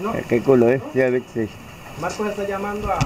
No. ¿Qué culo es? Ya ves. Marco está llamando a,